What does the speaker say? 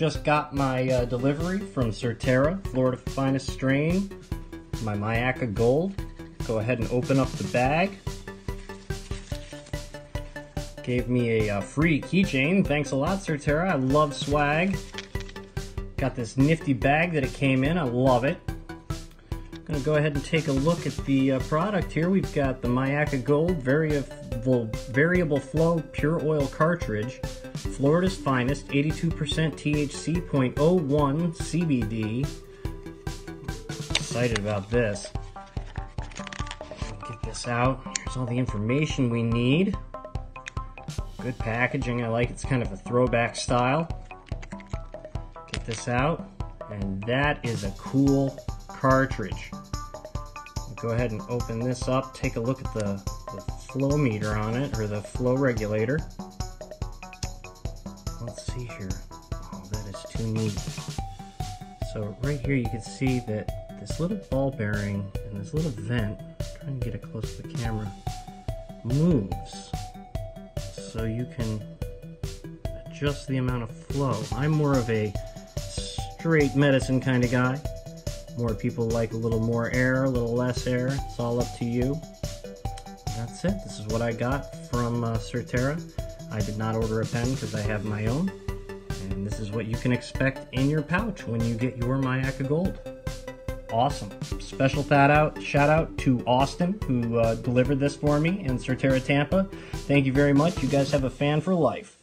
just got my uh, delivery from Surterra, Florida Finest Strain, my Myakka Gold. Go ahead and open up the bag. Gave me a uh, free keychain. Thanks a lot, Surterra. I love swag. Got this nifty bag that it came in. I love it. Gonna go ahead and take a look at the uh, product here. We've got the Myakka Gold Variable, Variable Flow Pure Oil Cartridge. Florida's finest, 82% THC, 0.01 CBD. Excited about this. Get this out. Here's all the information we need. Good packaging. I like it's kind of a throwback style. Get this out. And that is a cool cartridge. Go ahead and open this up. Take a look at the, the flow meter on it, or the flow regulator. Let's see here. Oh, that is too neat. So right here you can see that this little ball bearing and this little vent, I'm trying to get it close to the camera, moves. So you can adjust the amount of flow. I'm more of a straight medicine kind of guy. More people like a little more air, a little less air. It's all up to you. That's it. This is what I got from uh, Surterra. I did not order a pen because I have my own. And this is what you can expect in your pouch when you get your Myakka Gold. Awesome. Special shout out, shout out to Austin who uh, delivered this for me in Surterra Tampa. Thank you very much. You guys have a fan for life.